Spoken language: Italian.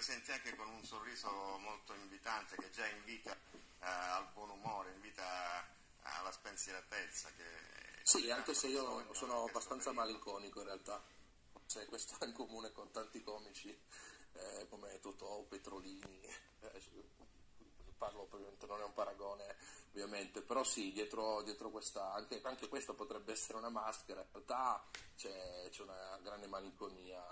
presenti anche con un sorriso molto invitante che già invita eh, al buon umore, invita alla spensieratezza. sì, anche se io sono abbastanza periodo. malinconico in realtà, cioè, questo è in comune con tanti comici eh, come Totò, Petrolini, eh, parlo ovviamente non è un paragone ovviamente, però sì, dietro, dietro questa, anche, anche, questa potrebbe essere una maschera, in realtà c'è, c'è una grande malinconia